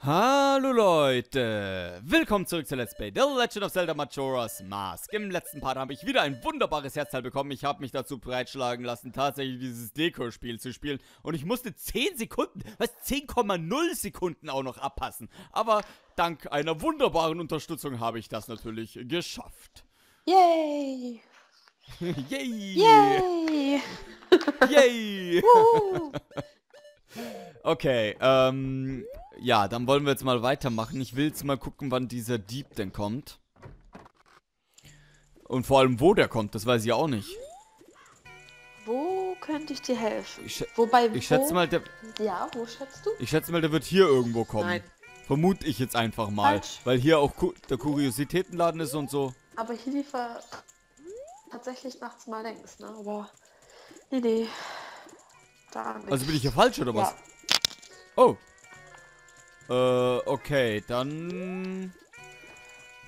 Hallo Leute, willkommen zurück zu Let's Play The Legend of Zelda Majora's Mask. Im letzten Part habe ich wieder ein wunderbares Herzteil bekommen. Ich habe mich dazu breitschlagen lassen, tatsächlich dieses Deko-Spiel zu spielen. Und ich musste 10 Sekunden, was 10,0 Sekunden auch noch abpassen. Aber dank einer wunderbaren Unterstützung habe ich das natürlich geschafft. Yay! Yay! Yay! Yay! Okay, ähm, ja, dann wollen wir jetzt mal weitermachen. Ich will jetzt mal gucken, wann dieser Dieb denn kommt. Und vor allem, wo der kommt, das weiß ich auch nicht. Wo könnte ich dir helfen? Ich, Wobei, ich wo, schätze mal, der, Ja, wo schätzt du? ich schätze mal, der wird hier irgendwo kommen. Nein. Vermute ich jetzt einfach mal. Falsch. Weil hier auch Ku der Kuriositätenladen ist und so. Aber hier lief er tatsächlich nachts mal längs, ne? Aber, nee, nee. Da nicht. Also bin ich hier falsch oder was? Ja. Oh. Äh, okay, dann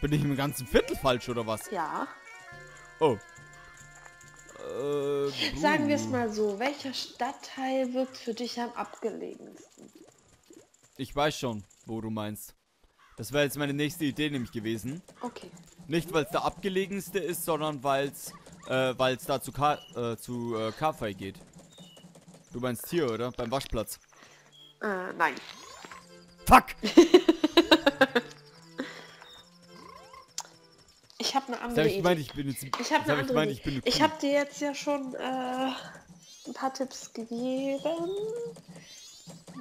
bin ich im ganzen Viertel falsch oder was? Ja. Oh. Äh, Sagen wir es mal so, welcher Stadtteil wirkt für dich am abgelegensten? Ich weiß schon, wo du meinst. Das wäre jetzt meine nächste Idee nämlich gewesen. Okay. Nicht, weil es der abgelegenste ist, sondern weil es äh, weil's da zu, Ka äh, zu äh, Karfei geht. Du meinst hier, oder? Beim Waschplatz. Äh, nein. Fuck! Ich habe eine andere hab ich Idee. gemeint, ich bin jetzt... Ich habe eine hab ich andere gemeint, ich eine Ich Kuh. habe dir jetzt ja schon äh, ein paar Tipps gegeben.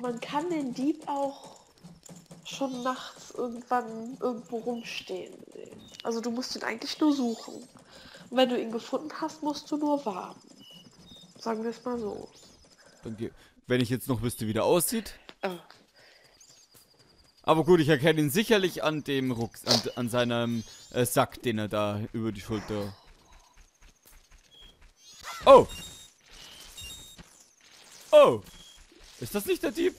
Man kann den Dieb auch schon nachts irgendwann irgendwo rumstehen sehen. Also du musst ihn eigentlich nur suchen. Und wenn du ihn gefunden hast, musst du nur warten. Sagen wir es mal so. Wenn ich jetzt noch wüsste, wie der aussieht. Äh, Aber gut, ich erkenne ihn sicherlich an dem Rucks, an, an seinem äh, Sack, den er da über die Schulter. Oh! Oh! Ist das nicht der Dieb?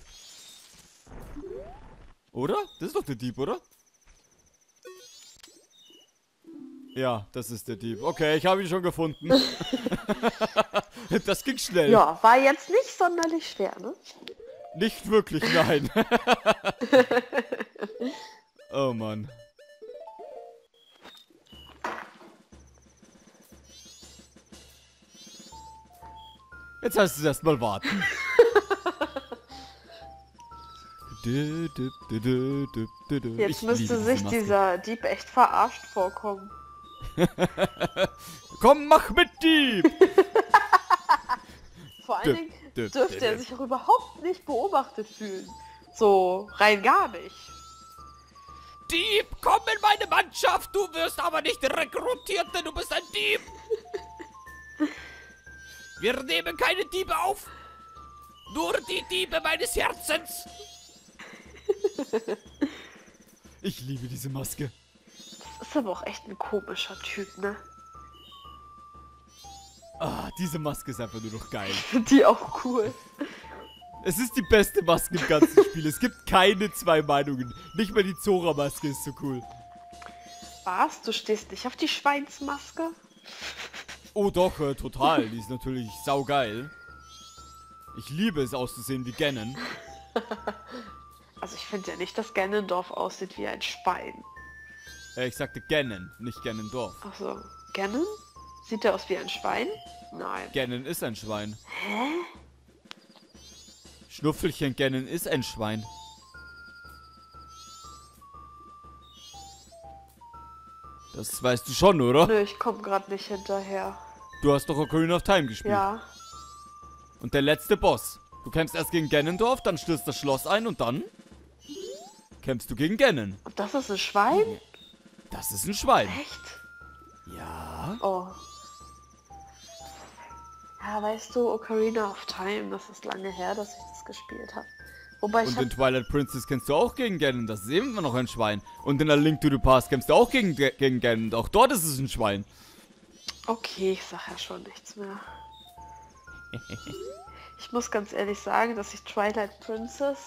Oder? Das ist doch der Dieb, oder? Ja, das ist der Dieb. Okay, ich habe ihn schon gefunden. das ging schnell. ja, war jetzt nicht sonderlich schwer, ne? Nicht wirklich, nein. oh Mann. Jetzt heißt es erstmal warten. Jetzt müsste sich Maske. dieser Dieb echt verarscht vorkommen. Komm, mach mit, Dieb! Vor allen Dingen dürfte er sich auch überhaupt nicht beobachtet fühlen. So rein gar nicht. Dieb, komm in meine Mannschaft! Du wirst aber nicht rekrutiert, denn du bist ein Dieb! Wir nehmen keine Diebe auf! Nur die Diebe meines Herzens! Ich liebe diese Maske. Das ist aber auch echt ein komischer Typ, ne? Diese Maske ist einfach nur noch geil. Die auch cool. Es ist die beste Maske im ganzen Spiel. Es gibt keine zwei Meinungen. Nicht mal die Zora-Maske ist so cool. Was? Du stehst nicht auf die Schweinsmaske? Oh doch, äh, total. Die ist natürlich saugeil. Ich liebe es auszusehen wie Ganon. Also ich finde ja nicht, dass Ganondorf aussieht wie ein Schwein. Äh, ich sagte Ganon, nicht Ganondorf. Achso, Ganon? Sieht er aus wie ein Schwein? Nein. Ganon ist ein Schwein. Hä? Schnuffelchen Ganon ist ein Schwein. Das weißt du schon, oder? Nö, ich komme gerade nicht hinterher. Du hast doch Ocarina of Time gespielt. Ja. Und der letzte Boss. Du kämpfst erst gegen Ganondorf, dann stürzt das Schloss ein und dann kämpfst du gegen Ganon. Und das ist ein Schwein? Das ist ein Schwein. Echt? Ja. Oh. Ja, weißt du, Ocarina of Time, das ist lange her, dass ich das gespielt habe. Wobei ich Und hab, in Twilight Princess kämpfst du auch gegen Ganon, das ist eben noch ein Schwein. Und in A Link to the Past kämpfst du auch gegen, gegen Ganon, auch dort ist es ein Schwein. Okay, ich sag ja schon nichts mehr. Ich muss ganz ehrlich sagen, dass ich Twilight Princess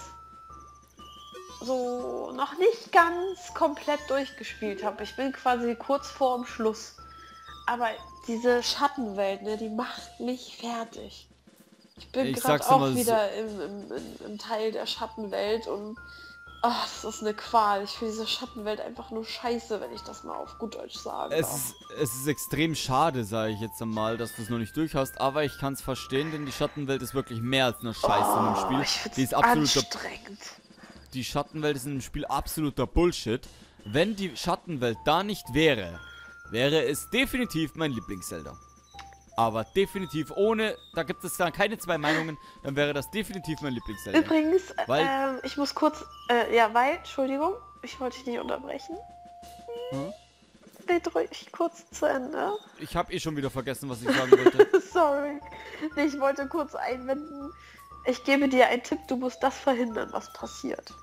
so noch nicht ganz komplett durchgespielt habe. Ich bin quasi kurz vorm Schluss. Aber diese Schattenwelt, ne, die macht mich fertig. Ich bin gerade auch so- wieder im, im, im, Teil der Schattenwelt und Ach, das ist eine Qual. Ich finde diese Schattenwelt einfach nur scheiße, wenn ich das mal auf gut Deutsch sage. Es ist, es ist extrem schade, sage ich jetzt einmal, dass du es noch nicht durch hast, aber ich kann es verstehen, denn die Schattenwelt ist wirklich mehr als nur Scheiße oh, in dem Spiel. Ich die ist absoluter, anstrengend. die Schattenwelt ist in dem Spiel absoluter Bullshit. Wenn die Schattenwelt da nicht wäre, wäre es definitiv mein Lieblings-Zelda. Aber definitiv ohne, da gibt es dann keine zwei Meinungen, dann wäre das definitiv mein Lieblings-Zelda. Übrigens, Weil- ähm, ich muss kurz, äh, ja, weil, Entschuldigung, ich wollte dich nicht unterbrechen. Hm? Red ruhig kurz zu Ende. Ich habe eh schon wieder vergessen, was ich sagen wollte. Sorry. Ich wollte kurz einwenden. Ich gebe dir einen Tipp, du musst das verhindern, was passiert.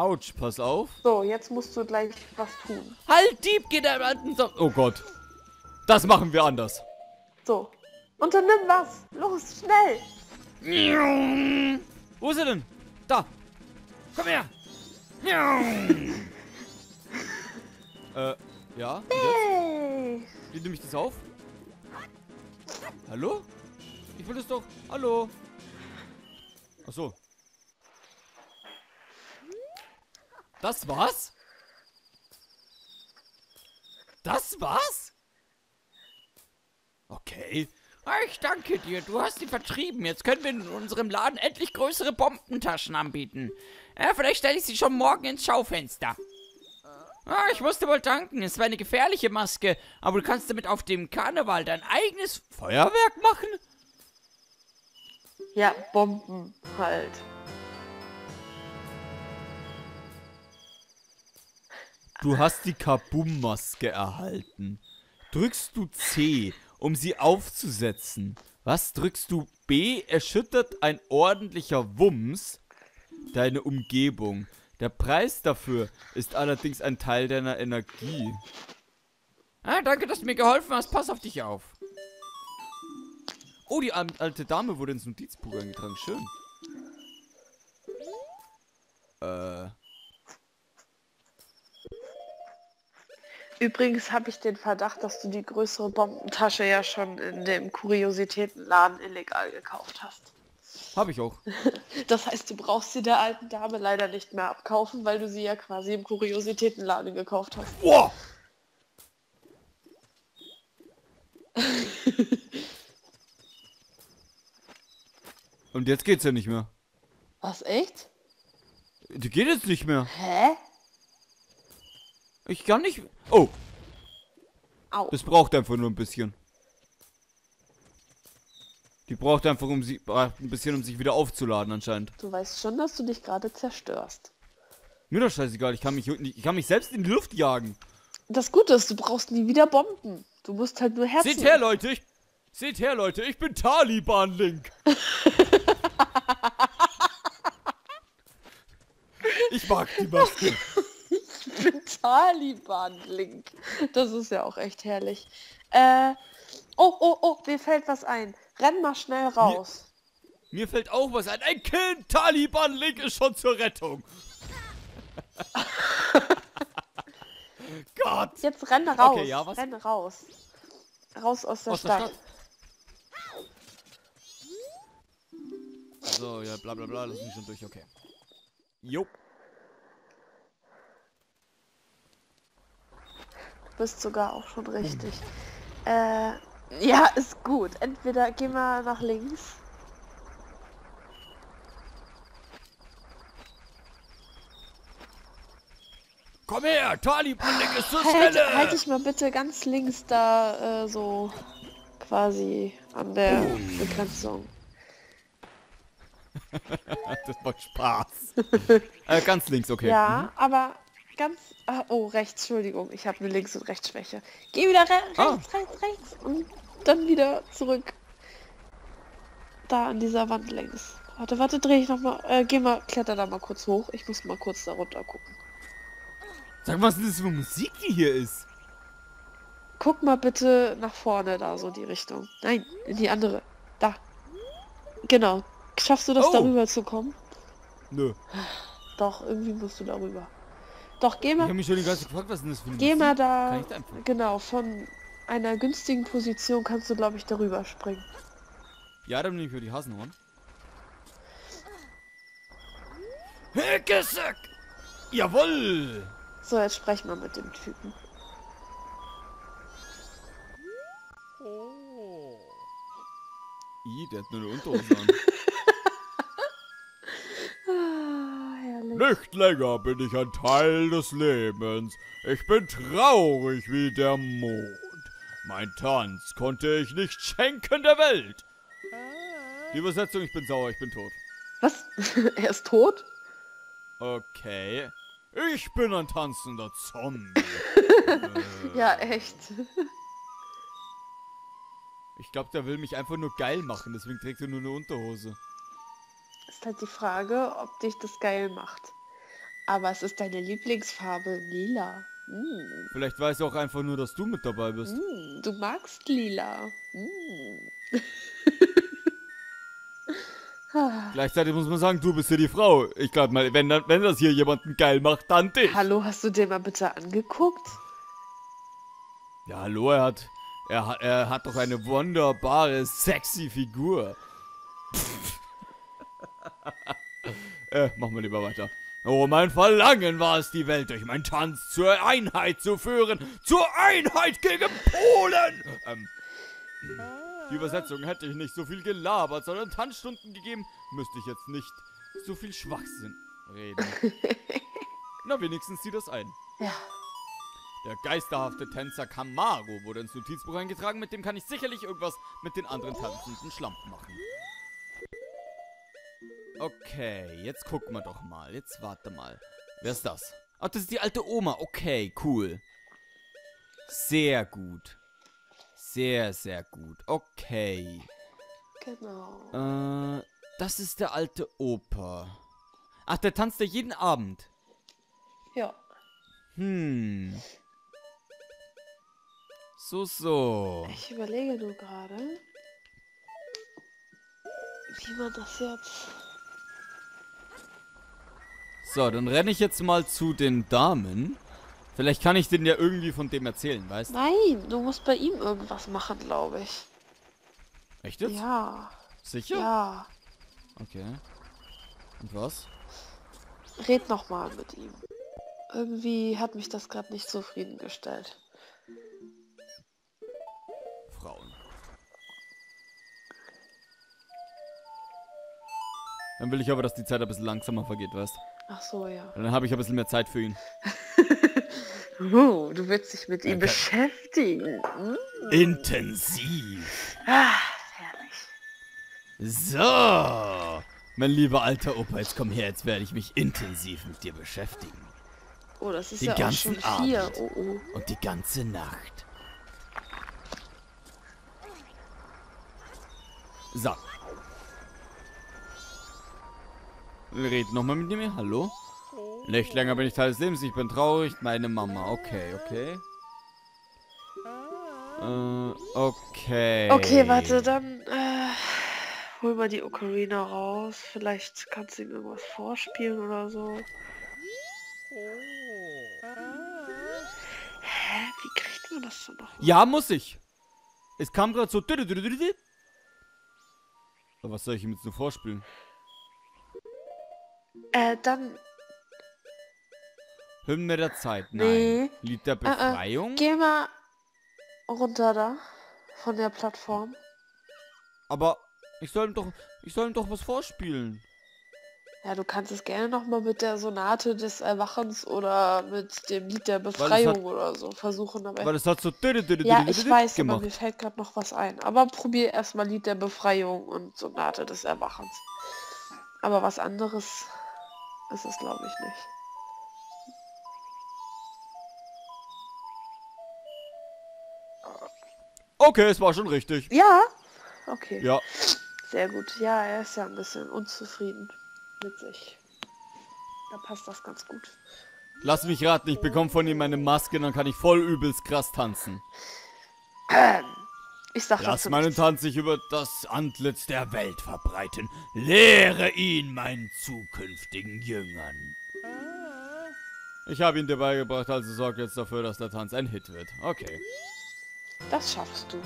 Autsch, pass auf. So, jetzt musst du gleich was tun. Halt, Dieb, geht der alten so Oh Gott. Das machen wir anders. So. Unternimm was. Los, schnell. Wo ist er denn? Da. Komm her. äh, ja? Hey. Wie nehme ich das auf? Hallo? Ich will das doch. Hallo? Ach so. Das war's? Das war's? Okay. Ich danke dir, du hast sie vertrieben. Jetzt können wir in unserem Laden endlich größere Bombentaschen anbieten. Ja, vielleicht stelle ich sie schon morgen ins Schaufenster. Ah, ich musste wohl danken. Es war eine gefährliche Maske, aber du kannst damit auf dem Karneval dein eigenes Feuerwerk machen? Ja, Bomben halt. Du hast die Kabum-Maske erhalten. Drückst du C, um sie aufzusetzen? Was drückst du B? Erschüttert ein ordentlicher Wumms deine Umgebung. Der Preis dafür ist allerdings ein Teil deiner Energie. Ah, danke, dass du mir geholfen hast. Pass auf dich auf. Oh, die al- alte Dame wurde ins Notizbuch eingetragen. Schön. Äh. Übrigens habe ich den Verdacht, dass du die größere Bombentasche ja schon in dem Kuriositätenladen illegal gekauft hast. Hab ich auch. Das heißt, du brauchst sie der alten Dame leider nicht mehr abkaufen, weil du sie ja quasi im Kuriositätenladen gekauft hast. Boah! Und jetzt geht's ja nicht mehr. Was, echt? Die geht jetzt nicht mehr. Hä? Ich kann nicht. Oh, Au. das braucht einfach nur ein bisschen. Die braucht einfach um sie, ein bisschen, um sich wieder aufzuladen anscheinend. Du weißt schon, dass du dich gerade zerstörst. Mir doch scheißegal, ich kann mich, ich kann mich selbst in die Luft jagen. Das Gute ist, du brauchst nie wieder Bomben. Du musst halt nur Herzen... Seht her, Leute, ich, seht her, Leute, ich bin Taliban Link. ich mag die Maske. Ich bin Taliban, Link. Das ist ja auch echt herrlich. Äh... Oh, oh, oh, mir fällt was ein. Renn mal schnell raus. Mir fällt auch was ein. Ein Kind Taliban Link ist schon zur Rettung. Gott. Jetzt renne raus. Okay, ja, was? Renne raus. Raus aus der Aus der Stadt. Stadt. So, ja, bla bla bla, lass mich schon durch, okay. Jo. Bist sogar auch schon richtig. Äh, ja, ist gut. Entweder gehen wir nach links. Komm her, Taliban Link ist zur Halt, Stelle. halt dich mal bitte ganz links da, äh, so quasi an der Begrenzung. das macht Spaß. äh, ganz links, okay. Ja, aber ganz... Ah, oh, rechts, Entschuldigung. Ich habe eine Links- und Rechtsschwäche. Geh wieder re Ah. rechts, rechts, rechts. Und dann wieder zurück. Da an dieser Wand längs. Warte, warte, dreh ich nochmal. Äh, geh mal, kletter da mal kurz hoch. Ich muss mal kurz da runter gucken. Sag mal, was ist das für Musik, die hier ist? Guck mal bitte nach vorne da, so die Richtung. Nein, in die andere. Da. Genau. Schaffst du das, Oh. darüber zu kommen? Nö. Doch, irgendwie musst du darüber. Doch, geh Ich mal, habe mich schon die ganze Zeit gefragt, was ist denn das für eine geh mal da. Ich da? Genau, von einer günstigen Position kannst du, glaube ich, darüber springen. Ja, dann nehme ich für die Hasenhorn. Hickesack! Jawoll! So, jetzt sprechen wir mit dem Typen. I, der hat nur eine Unterhose an. Nicht länger bin ich ein Teil des Lebens. Ich bin traurig wie der Mond. Mein Tanz konnte ich nicht schenken der Welt. Die Übersetzung, ich bin sauer, ich bin tot. Was? er ist tot? Okay. Ich bin ein tanzender Zombie. Äh, Ja, echt. Ich glaube, der will mich einfach nur geil machen, deswegen trägt er nur eine Unterhose. Ist halt die Frage, ob dich das geil macht. Aber es ist deine Lieblingsfarbe lila. Mm. Vielleicht weiß er auch einfach nur, dass du mit dabei bist. Mm, du magst lila. Mm. Gleichzeitig muss man sagen, du bist hier die Frau. Ich glaube mal, wenn, wenn das hier jemanden geil macht, dann dich. Hallo, hast du dir mal bitte angeguckt? Ja, hallo, er hat, er hat, er hat doch eine wunderbare, sexy Figur. Äh, machen wir lieber weiter. Oh, mein Verlangen war es, die Welt durch meinen Tanz zur Einheit zu führen. Zur Einheit gegen Polen! Ähm, die Übersetzung hätte ich nicht so viel gelabert, sondern Tanzstunden gegeben, müsste ich jetzt nicht so viel Schwachsinn reden. Na, wenigstens sieht das ein. Ja. Der geisterhafte Tänzer Camaro wurde ins Notizbuch eingetragen, mit dem kann ich sicherlich irgendwas mit den anderen tanzenden Schlampen machen. Okay, jetzt gucken wir doch mal. Jetzt warte mal. Wer ist das? Ach, das ist die alte Oma. Okay, cool. Sehr gut. Sehr, sehr gut. Okay. Genau. Äh, das ist der alte Opa. Ach, der tanzt ja jeden Abend. Ja. Hm. So, so. Ich überlege nur gerade, wie man das jetzt. So, dann renne ich jetzt mal zu den Damen. Vielleicht kann ich denen ja irgendwie von dem erzählen, weißt du? Nein, du musst bei ihm irgendwas machen, glaube ich. Echt jetzt? Ja. Sicher? Ja. Okay. Und was? Red noch mal mit ihm. Irgendwie hat mich das gerade nicht zufriedengestellt. Frauen. Dann will ich aber, dass die Zeit ein bisschen langsamer vergeht, weißt du? Ach so, ja. Dann habe ich ein bisschen mehr Zeit für ihn. Oh, du willst dich mit ihm Okay. beschäftigen. Hm? Intensiv. Ah, herrlich. So. Mein lieber alter Opa, jetzt komm her, jetzt werde ich mich intensiv mit dir beschäftigen. Oh, das ist Den ja auch ganzen schon vier. Abend. Oh, oh. Und die ganze Nacht. So. Red nochmal mit mir. Hallo? Nicht länger bin ich Teil des Lebens. Ich bin traurig. Meine Mama. Okay, okay. Äh, okay. Okay, warte, dann äh, hol mal die Ocarina raus. Vielleicht kannst du ihm irgendwas vorspielen oder so. Hä? Wie kriegt man das denn noch? Ja, muss ich. Es kam gerade so. Was soll ich ihm jetzt nur vorspielen? Äh, dann Hymne der Zeit. Nein. Nee. Lied der Äh, äh, Befreiung. geh mal runter da von der Plattform. Aber ich soll ihm doch, ich soll ihm doch was vorspielen. Ja, du kannst es gerne noch mal mit der Sonate des Erwachens oder mit dem Lied der es hat- Befreiung oder so versuchen. Aber Weil es hat so ja, ich weiß, aber mir fällt gerade noch was ein. Aber probier erstmal Lied der Befreiung und Sonate des Erwachens. Aber was anderes ist es, glaube ich, nicht. Okay, es war schon richtig. Ja? Okay. Ja. Sehr gut. Ja, er ist ja ein bisschen unzufrieden mit sich. Da passt das ganz gut. Lass mich raten, ich bekomme von ihm eine Maske, dann kann ich voll übelst krass tanzen. Ähm, ich sag Lass meinen nichts. Tanz sich über das Antlitz der Welt verbreiten. Lehre ihn meinen zukünftigen Jüngern. Ich habe ihn dir beigebracht, also sorg jetzt dafür, dass der Tanz ein Hit wird. Okay. Das schaffst du.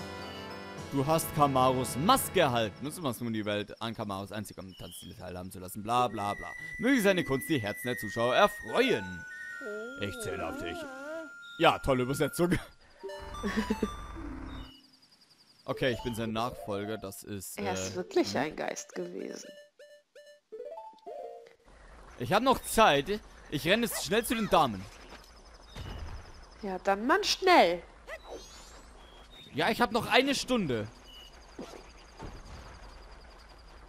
Du hast Kamarus Maske erhalten. Nutze was um die Welt an Kamarus einzigem Tanzstil teilhaben zu lassen. Bla bla bla. Möge seine Kunst die Herzen der Zuschauer erfreuen. Ich zähle auf dich. Ja, tolle Übersetzung. okay, ich bin sein Nachfolger. Das ist. Er ist äh, wirklich ein Geist gewesen. Ich habe noch Zeit. Ich renne jetzt schnell zu den Damen. Ja, dann Mann schnell. Ja, ich habe noch eine Stunde.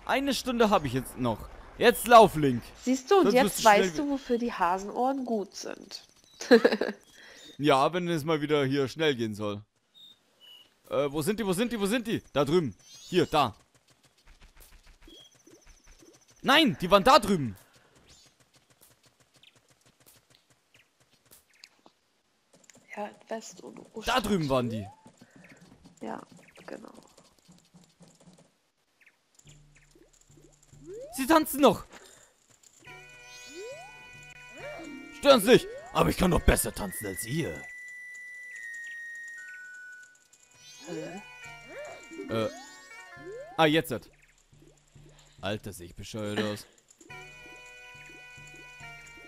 Eine Stunde habe ich jetzt noch. Jetzt lauf, Link. Siehst du, und Sonst jetzt du weißt du, wofür die Hasenohren gut sind. Ja, wenn es mal wieder hier schnell gehen soll. Äh, wo sind die, wo sind die, wo sind die? Da drüben. Hier, da. Nein, die waren da drüben. Ja, West und Da Ostadt. drüben waren die. Ja, genau. Sie tanzen noch. Stören Sie nicht. Aber ich kann doch besser tanzen als ihr. Äh. Ah, jetzt hat. Alter, sehe ich bescheuert aus.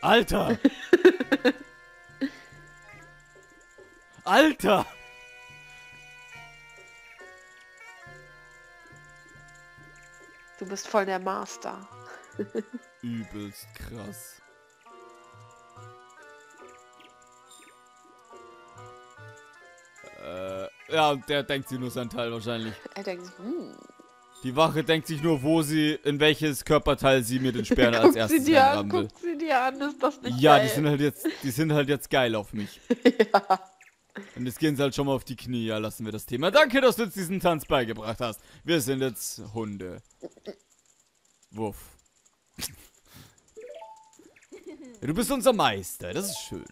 Alter! Alter! Du bist voll der Master. Übelst krass. Ja, und der denkt sich nur seinen Teil wahrscheinlich. Er denkt, hm, Die Wache denkt sich nur, wo sie, in welches Körperteil sie mir den Speer als guck sie erstes dir an, will. guck sie dir an, ist das nicht Ja, geil? die sind halt jetzt, die sind halt jetzt geil auf mich. ja. Und jetzt gehen sie halt schon mal auf die Knie. Ja, lassen wir das Thema. Danke, dass du uns diesen Tanz beigebracht hast. Wir sind jetzt Hunde. Wuff. Du bist unser Meister. Das ist schön.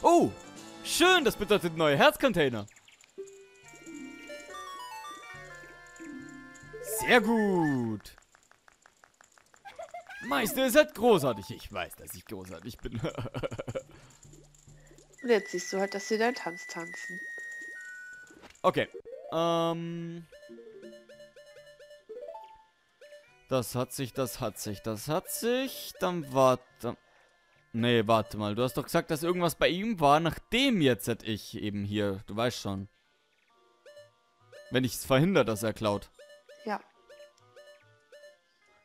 Oh, schön. Das bedeutet neue Herzcontainer. Sehr gut. Meister, ihr seid großartig. Ich weiß, dass ich großartig bin. Und jetzt siehst du halt, dass sie deinen Tanz tanzen. Okay. Ähm. Das hat sich, das hat sich, das hat sich. Dann warte. Nee, warte mal. Du hast doch gesagt, dass irgendwas bei ihm war, nachdem jetzt hätte ich eben hier. Du weißt schon. Wenn ich es verhindere, dass er klaut. Ja.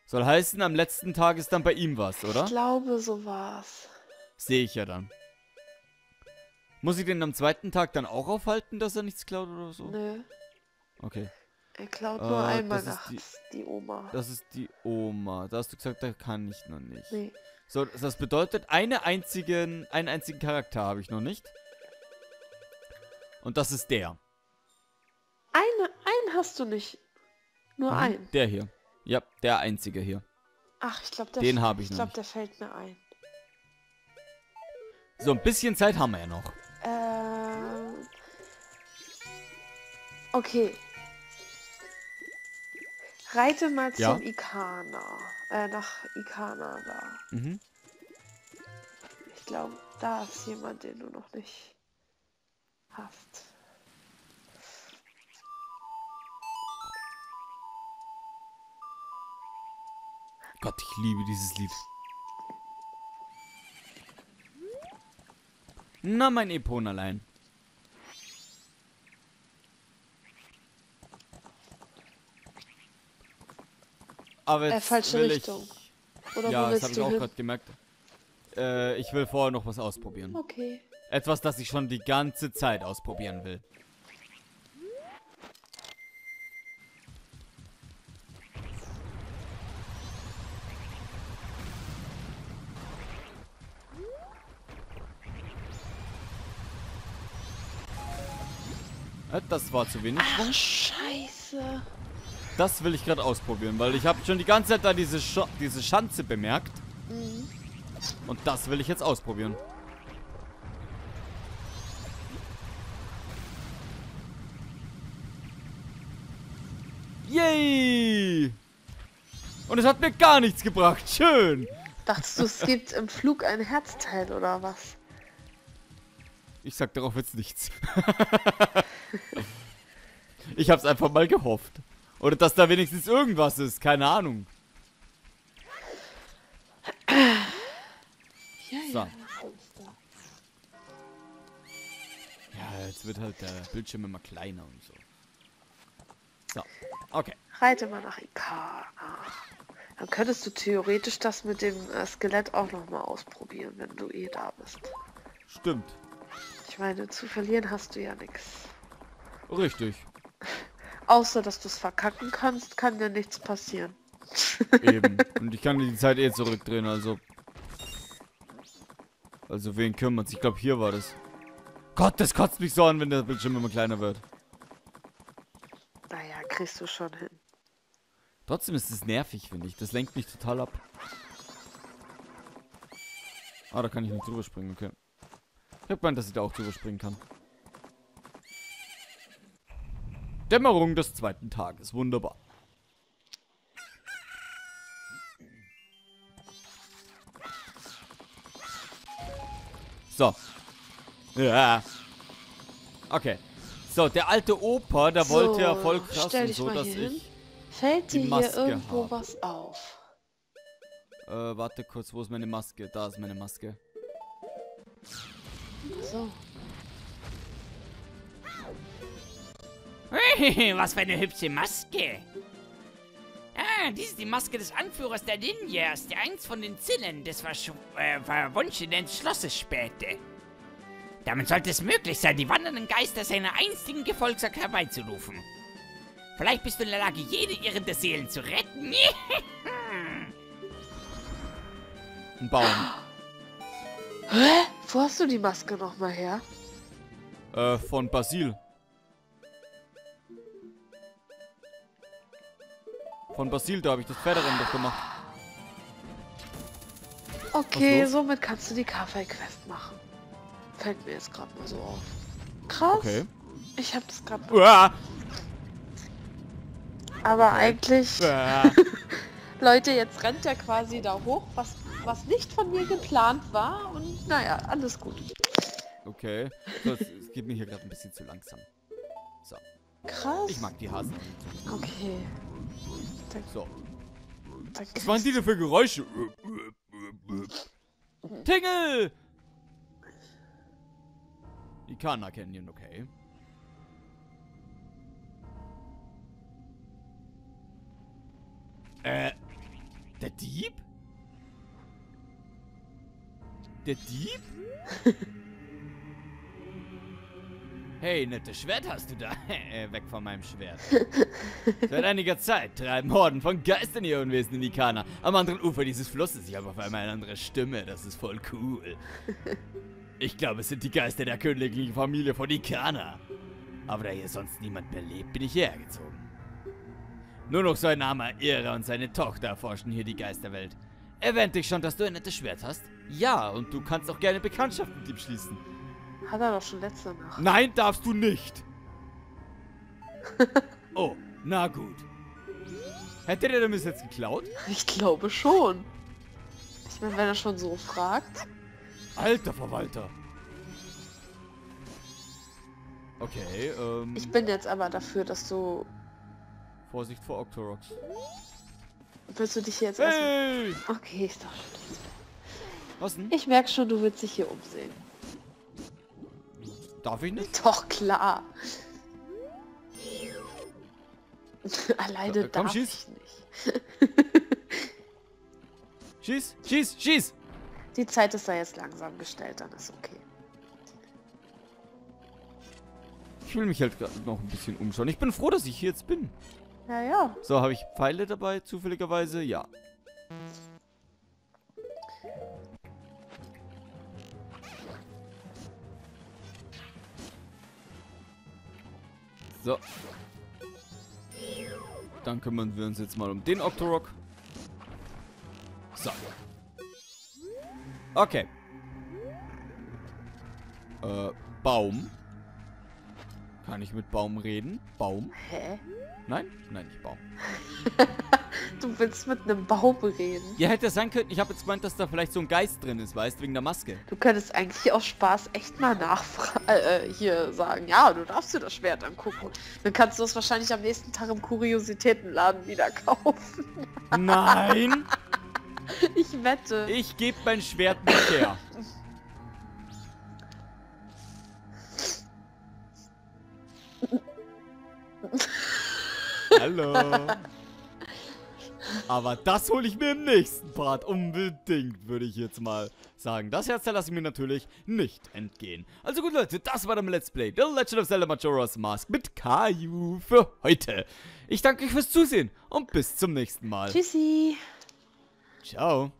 Soll heißen, am letzten Tag ist dann bei ihm was, oder? Ich glaube, so war's. Sehe ich ja dann. Muss ich den am zweiten Tag dann auch aufhalten, dass er nichts klaut oder so? Nö. Okay. Er klaut Äh, nur einmal das ist die- nachts, die, Oma. Das ist die Oma. Da hast du gesagt, da kann ich noch nicht. Nee. So, das bedeutet, eine einzigen, einen einzigen Charakter habe ich noch nicht. Und das ist der. Eine, einen hast du nicht. Nur Mhm, einen. Der hier. Ja, der einzige hier. Ach, ich glaube, der, Den f- hab ich ich glaube, der fällt mir ein. So, ein bisschen Zeit haben wir ja noch. Ähm. Okay. Reite mal Ja? zum Ikana. Äh, nach Ikana da. Mhm. Ich glaube, da ist jemand, den du noch nicht hast. Gott, ich liebe dieses Lied. Na, mein Epon allein. Aber Äh, jetzt falsche will Richtung. Oder ja, das habe ich auch gerade gemerkt. Äh, ich will vorher noch was ausprobieren. Okay. Etwas, das ich schon die ganze Zeit ausprobieren will. Äh, Das war zu wenig. Ach, scheiße. Das will ich gerade ausprobieren, weil ich habe schon die ganze Zeit da diese, Sch diese Schanze bemerkt. Mhm. Und das will ich jetzt ausprobieren. Yay! Und es hat mir gar nichts gebracht. Schön. Dachtest du, es gibt im Flug ein Herzteil oder was? Ich sag darauf jetzt nichts. ich hab's einfach mal gehofft. Oder dass da wenigstens irgendwas ist, keine Ahnung. Ja, So. ja, jetzt wird halt der Bildschirm immer kleiner und so. So, okay. Reite mal nach Ikana. Dann könntest du theoretisch das mit dem äh, Skelett auch noch mal ausprobieren, wenn du eh da bist. Stimmt. Ich meine, zu verlieren hast du ja nichts. Richtig. Außer, dass du es verkacken kannst, kann dir nichts passieren. Eben. Und ich kann die Zeit eh zurückdrehen, also. Also wen kümmert's? Ich glaube, hier war das. Gott, das kotzt mich so an, wenn der Bildschirm immer kleiner wird. Naja, kriegst du schon hin. Trotzdem ist es nervig, finde ich. Das lenkt mich total ab. Ah, da kann ich nicht drüber springen, okay. Ich hab gemeint, dass ich da auch drüber springen kann. Dämmerung des zweiten Tages. Wunderbar. So. Ja. Okay. So, der alte Opa, der So, wollte ja voll stell krass und dich so, mal dass hin. ich... Fällt die dir hier irgendwo habe. was auf? Äh, warte kurz, wo ist meine Maske? Da ist meine Maske. So. Was für eine hübsche Maske. Ah, dies ist die Maske des Anführers der Ninjas, der einst von den Zinnen des verschw äh, verwunschenen Schlosses spähte. Damit sollte es möglich sein, die wandernden Geister seiner einstigen Gefolgschaft herbeizurufen. Vielleicht bist du in der Lage, jede irrende Seelen zu retten. Ein Baum. Hä? Wo hast du die Maske noch mal her? äh, von Basil. Von Basil, da habe ich das Pferderennen doch gemacht. Okay, somit kannst du die Kaffee-Quest machen. Fällt mir jetzt gerade mal so auf. Krass. Okay. Ich hab das gerade. Aber eigentlich. Leute, jetzt rennt er quasi da hoch, was, was nicht von mir geplant war. Und naja, alles gut. Okay. So, es, es geht mir hier gerade ein bisschen zu langsam. So. Krass. Ich mag die Hasen. Okay. Da, So. da Was waren die denn für Geräusche? Tingle! Ikana Canyon, okay. Äh, der Dieb? Der Dieb? Hey, nettes Schwert hast du da. äh, weg von meinem Schwert. Seit einiger Zeit treiben Horden von Geistern ihr Unwesen in Ikana. Am anderen Ufer dieses Flusses. Ich habe auf einmal eine andere Stimme. Das ist voll cool. Ich glaube, es sind die Geister der königlichen Familie von Ikana. Aber da hier sonst niemand mehr lebt, bin ich hierher gezogen. Nur noch sein armer Irrer und seine Tochter erforschen hier die Geisterwelt. Erwähnte ich schon, dass du ein nettes Schwert hast? Ja, und du kannst auch gerne Bekanntschaft mit ihm schließen. Hat er doch schon letzte Nacht. Nein, darfst du nicht. Oh, na gut. Hätte der das jetzt geklaut? Ich glaube schon. Ich meine, wenn er schon so fragt. Alter Verwalter. Okay, ähm... Ich bin jetzt aber dafür, dass du. Vorsicht vor Octoroks. Willst du dich hier jetzt. Hey! Okay, ist doch schon. Was denn? Ich merke schon, du willst dich hier umsehen. Darf ich nicht? Doch, klar. Alleine Äh, komm, darf schieß. ich nicht. Schieß, schieß, schieß! Die Zeit ist da jetzt langsam gestellt, dann ist okay. Ich will mich halt gerade noch ein bisschen umschauen. Ich bin froh, dass ich hier jetzt bin. Ja, ja. So, habe ich Pfeile dabei, zufälligerweise? Ja. So. Dann kümmern wir uns jetzt mal um den Octorok. So. Okay. Äh, Baum. Kann ich mit Baum reden? Baum? Hä? Nein? Nein, nicht Baum. Du willst mit einem Baum reden. Ja, hätte sein können. Ich habe jetzt gemeint, dass da vielleicht so ein Geist drin ist, weißt wegen der Maske. Du könntest eigentlich aus Spaß echt mal nachfragen, äh, hier sagen, ja, du darfst dir das Schwert angucken. Dann kannst du es wahrscheinlich am nächsten Tag im Kuriositätenladen wieder kaufen. Nein! Ich wette. Ich gebe mein Schwert nicht her. Hallo. Aber das hole ich mir im nächsten Part unbedingt, würde ich jetzt mal sagen. Das Herzteil lasse ich mir natürlich nicht entgehen. Also gut, Leute, das war dann Let's Play The Legend of Zelda Majora's Mask mit Caillou für heute. Ich danke euch fürs Zusehen und bis zum nächsten Mal. Tschüssi. Ciao.